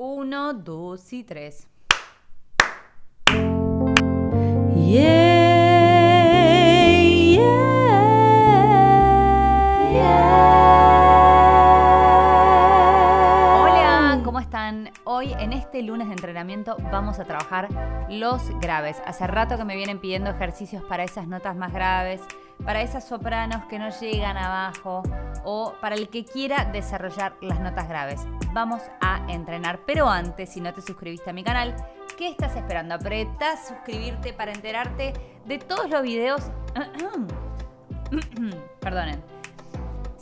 Uno, dos y tres. Hoy en este lunes de entrenamiento vamos a trabajar los graves. Hace rato que me vienen pidiendo ejercicios para esas notas más graves, para esas sopranos que no llegan abajo o para el que quiera desarrollar las notas graves. Vamos a entrenar, pero antes, si no te suscribiste a mi canal, ¿qué estás esperando? Apretá suscribirte para enterarte de todos los videos. Perdonen.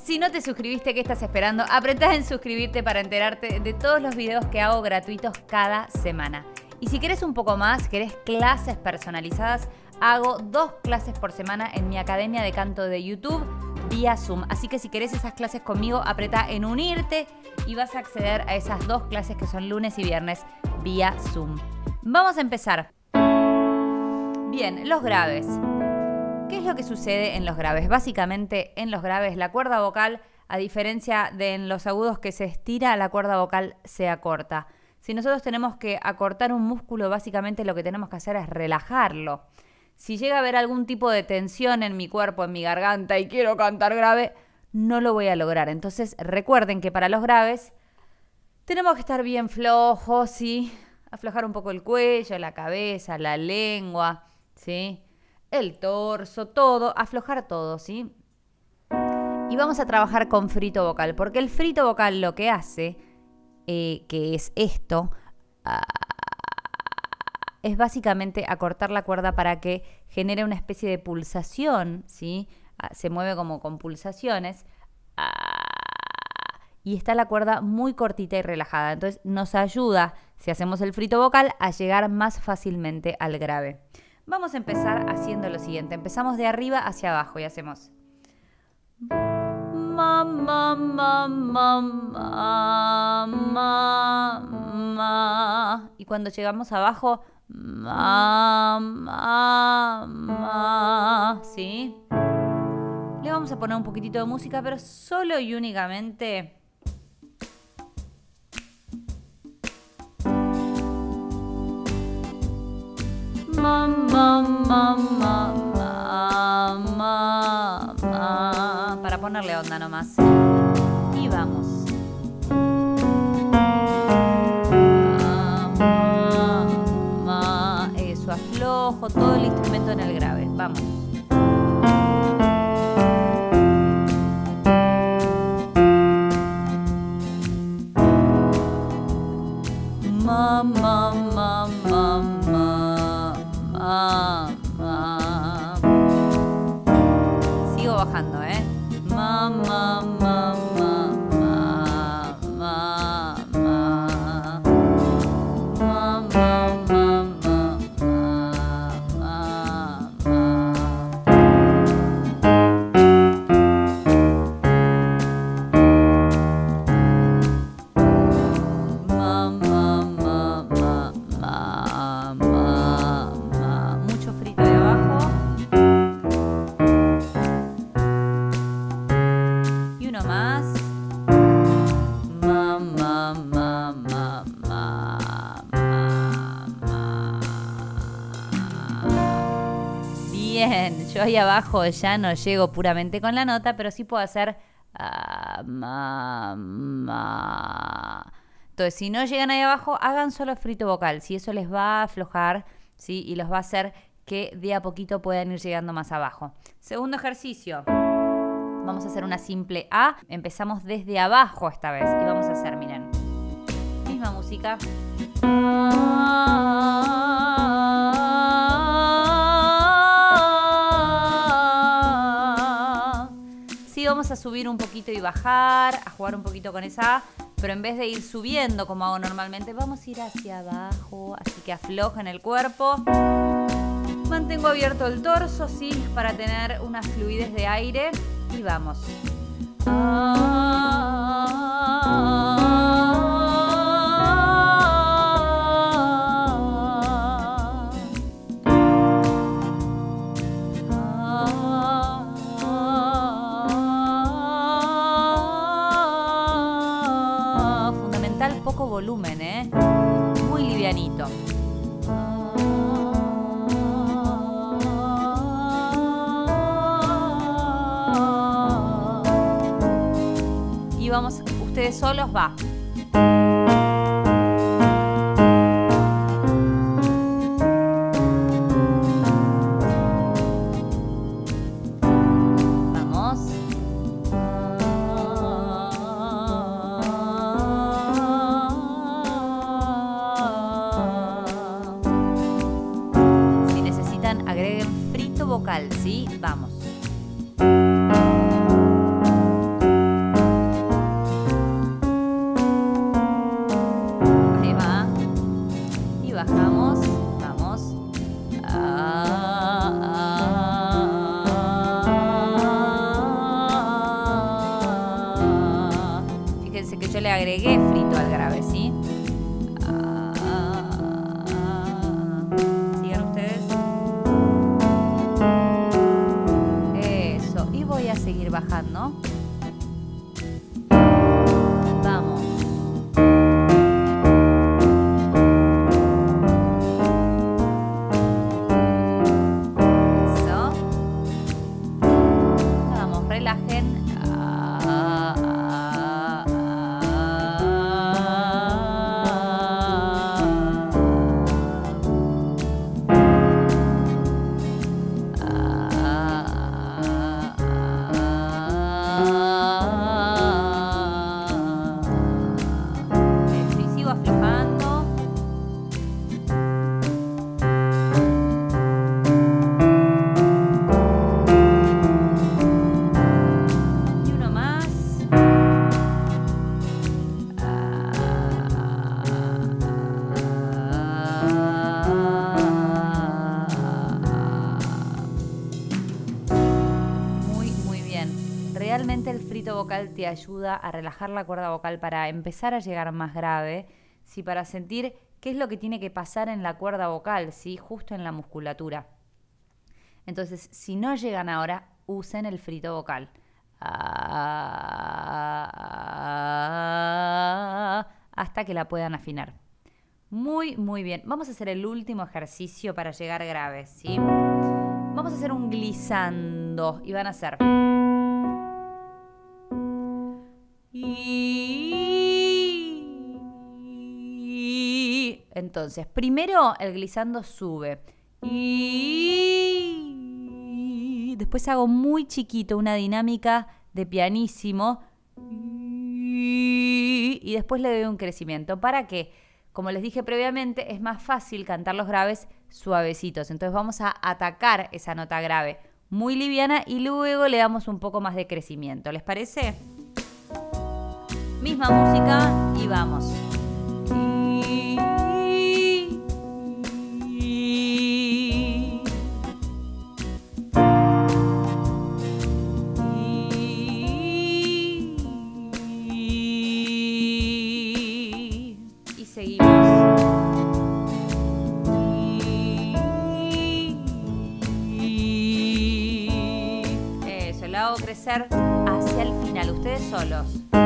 Si no te suscribiste, ¿qué estás esperando? Apretá en suscribirte para enterarte de todos los videos que hago gratuitos cada semana. Y si quieres un poco más, querés clases personalizadas, hago dos clases por semana en mi academia de canto de YouTube vía Zoom. Así que si querés esas clases conmigo, apretá en unirte y vas a acceder a esas dos clases que son lunes y viernes vía Zoom. Vamos a empezar. Bien, los graves. ¿Qué es lo que sucede en los graves? Básicamente, en los graves, la cuerda vocal, a diferencia de en los agudos que se estira, la cuerda vocal se acorta. Si nosotros tenemos que acortar un músculo, básicamente lo que tenemos que hacer es relajarlo. Si llega a haber algún tipo de tensión en mi cuerpo, en mi garganta y quiero cantar grave, no lo voy a lograr. Entonces recuerden que para los graves tenemos que estar bien flojos, ¿sí? Aflojar un poco el cuello, la cabeza, la lengua, ¿sí? El torso, todo, aflojar todo, ¿sí? Y vamos a trabajar con frito vocal, porque el frito vocal lo que hace, eh, que es esto, es básicamente acortar la cuerda para que genere una especie de pulsación, ¿sí? Ah, se mueve como con pulsaciones. Y está la cuerda muy cortita y relajada. Entonces nos ayuda, si hacemos el frito vocal, a llegar más fácilmente al grave. Vamos a empezar haciendo lo siguiente. Empezamos de arriba hacia abajo y hacemos. Ma, ma, ma, ma, ma, ma, Y cuando llegamos abajo, ¿sí? Le vamos a poner un poquitito de música, pero solo y únicamente para ponerle onda nomás. Ahí abajo ya no llego puramente con la nota, pero sí puedo hacer ah, mamá. Entonces, si no llegan ahí abajo, hagan solo frito vocal. Si eso les va a aflojar, ¿sí? Y los va a hacer que de a poquito puedan ir llegando más abajo. Segundo ejercicio. Vamos a hacer una simple A. Empezamos desde abajo esta vez. Y vamos a hacer, miren. Misma música. Subir un poquito y bajar, a jugar un poquito con esa pero en vez de ir subiendo como hago normalmente, vamos a ir hacia abajo, así que aflojen el cuerpo. Mantengo abierto el torso, sí, para tener una fluidez de aire y vamos. Fundamental Y vamos, ustedes solos, va. Y bajamos. Vamos. Ah. Fíjense que yo le agregué frito al grave, ¿sí? Ah. Sigan ustedes. Eso. Y voy a seguir bajando. Vocal te ayuda a relajar la cuerda vocal para empezar a llegar más grave, ¿sí? para sentir qué es lo que tiene que pasar en la cuerda vocal, ¿sí? justo en la musculatura. Entonces, si no llegan ahora, usen el frito vocal. Hasta que la puedan afinar. Muy, muy bien. Vamos a hacer el último ejercicio para llegar graves, ¿sí? Vamos a hacer un glissando y van a hacer. Entonces, primero el glissando sube. Y después hago muy chiquito una dinámica de pianísimo. Y después le doy un crecimiento. ¿Para qué? Como les dije previamente, es más fácil cantar los graves suavecitos. Entonces vamos a atacar esa nota grave muy liviana y luego le damos un poco más de crecimiento. ¿Les parece? Misma música y vamos. Crecer hacia el final, ustedes solos.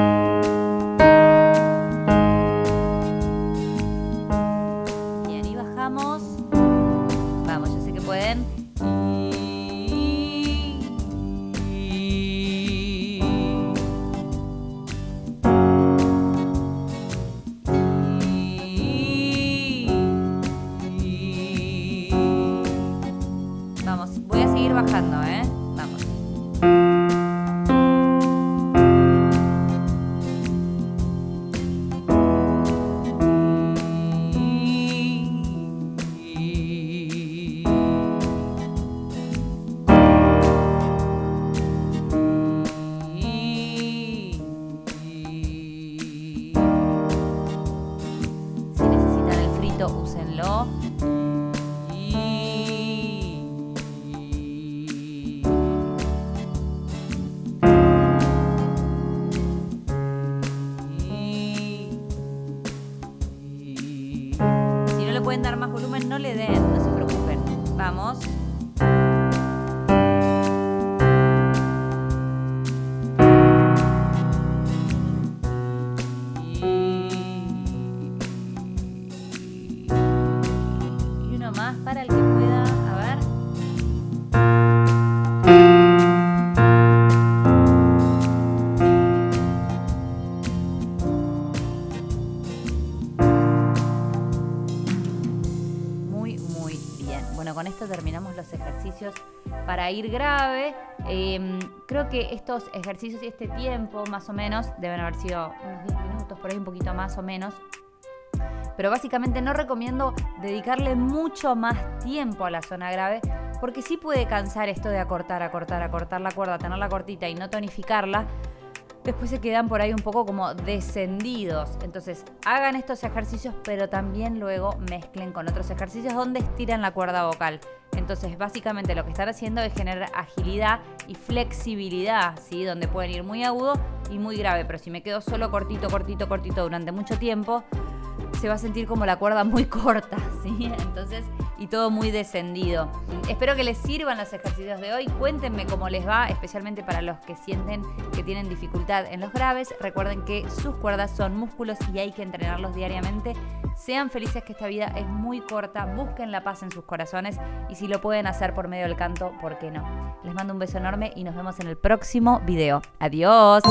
pueden dar más volumen, no le den, no se preocupen. Vamos. Y, y una más para el que ir grave. Em, creo que estos ejercicios y este tiempo, más o menos, deben haber sido unos 10 minutos, por ahí un poquito más o menos. Pero básicamente no recomiendo dedicarle mucho más tiempo a la zona grave, porque sí puede cansar esto de acortar, acortar, acortar la cuerda, tenerla cortita y no tonificarla después se quedan por ahí un poco como descendidos. Entonces, hagan estos ejercicios, pero también luego mezclen con otros ejercicios donde estiran la cuerda vocal. Entonces, básicamente lo que están haciendo es generar agilidad y flexibilidad, ¿sí? Donde pueden ir muy agudo y muy grave. Pero si me quedo solo cortito, cortito, cortito durante mucho tiempo, se va a sentir como la cuerda muy corta, ¿sí? Entonces, y todo muy descendido. Espero que les sirvan los ejercicios de hoy. Cuéntenme cómo les va, especialmente para los que sienten que tienen dificultad en los graves. Recuerden que sus cuerdas son músculos y hay que entrenarlos diariamente. Sean felices que esta vida es muy corta, busquen la paz en sus corazones y si lo pueden hacer por medio del canto, ¿por qué no? Les mando un beso enorme y nos vemos en el próximo video. Adiós.